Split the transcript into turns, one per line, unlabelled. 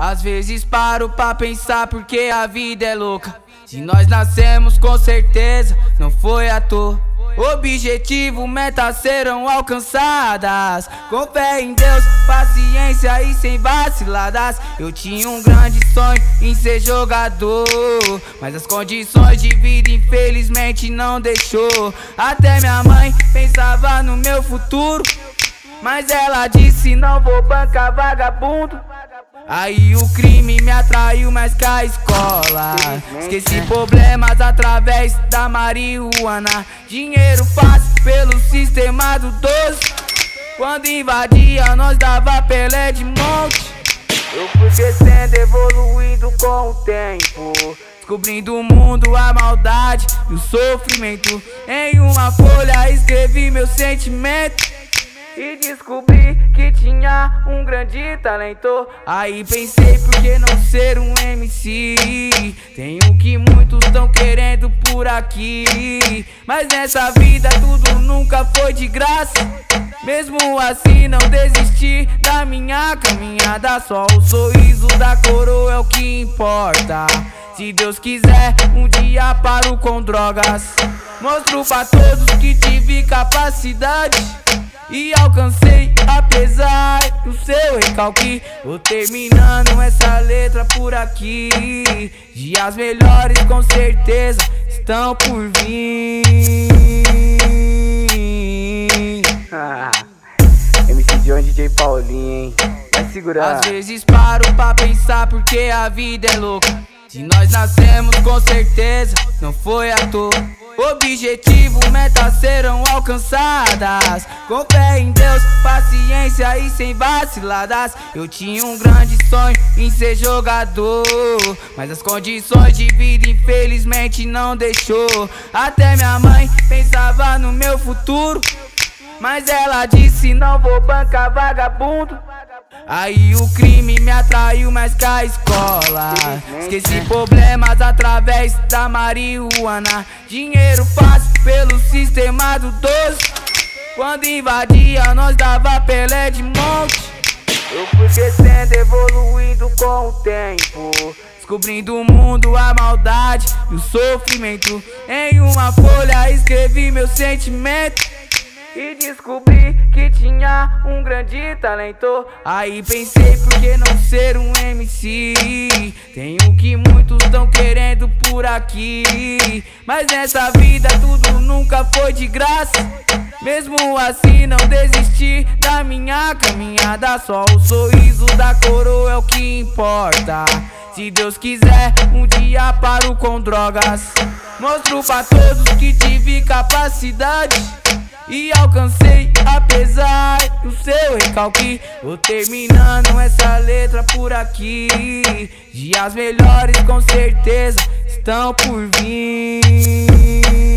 Às vezes paro pra pensar porque a vida é louca. Se nós nascemos com certeza, não foi à toa. Objetivo, metas serão alcançadas. Com fé em Deus, paciência e sem vaciladas. Eu tinha um grande sonho em ser jogador. Mas as condições de vida, infelizmente, não deixou. Até minha mãe pensava no meu futuro. Mas ela disse: Não vou bancar vagabundo. Aí o crime me atraiu mais que a escola. Esqueci problemas através da marihuana. Dinheiro fácil pelo sistema do doce. Quando invadia, nós dava Pelé de monte. Eu fui crescendo, evoluindo com o tempo. Descobrindo o mundo, a maldade e o sofrimento. Em uma folha escrevi meu sentimento. E descobri que tinha um grande talento. Aí pensei por que não ser um MC Tenho o que muitos estão querendo por aqui. Mas nessa vida tudo nunca foi de graça. Mesmo assim não desisti da minha caminhada. Só o sorriso da coroa é o que importa. Se Deus quiser, um dia paro com drogas. Mostro pra todos que tive capacidade e alcancei apesar do seu recalque Vou terminando essa letra por aqui. Dias melhores com certeza estão por vir.
MC John DJ Paulinho, hein? Vai segurar.
Às vezes paro pra pensar porque a vida é louca. Se nós nascemos com certeza não foi à toa Objetivo, metas serão alcançadas. Com fé em Deus, paciência e sem vaciladas. Eu tinha um grande sonho em ser jogador. Mas as condições de vida, infelizmente, não deixou. Até minha mãe pensava no meu futuro. Mas ela disse: Não vou bancar vagabundo. Aí o crime me atraiu mais que a escola. Esqueci problemas através da marihuana. Dinheiro fácil pelo sistema do doce. Quando invadia, nós dava Pelé de monte. Eu fui crescendo, evoluindo com o tempo. Descobrindo o mundo, a maldade e o sofrimento. Em uma folha escrevi meu sentimento. E descobri que tinha um grande talento. Aí pensei por que não ser um MC Tenho o que muitos estão querendo por aqui. Mas nessa vida tudo nunca foi de graça. Mesmo assim não desisti da minha caminhada. Só o sorriso da coroa é o que importa Se Deus quiser, um dia paro com drogas. Mostro pra todos que tive capacidade e alcancei apesar do seu recalque. Vou terminando essa letra por aqui. Dias melhores com certeza estão por vir